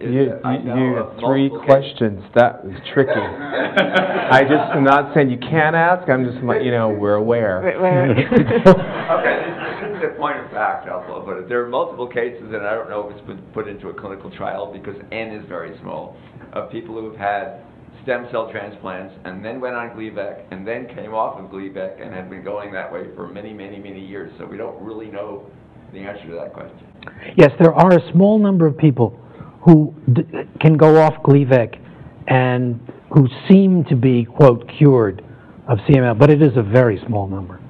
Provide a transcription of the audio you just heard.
is You, that I know you of have three multiple cases- questions, that was tricky. I just am not saying you can't ask, I'm just, like, you know, we're aware. Okay, this this is a point of fact, I'll put it. There are multiple cases, and I don't know if it's been put into a clinical trial because N is very small, of people who have had stem cell transplants and then went on Gleevec and then came off of Gleevec and have been going that way for many, many, many years. So we don't really know the answer to that question. Yes, there are a small number of people who can go off Gleevec and who seem to be, quote, cured of CML, but it is a very small number.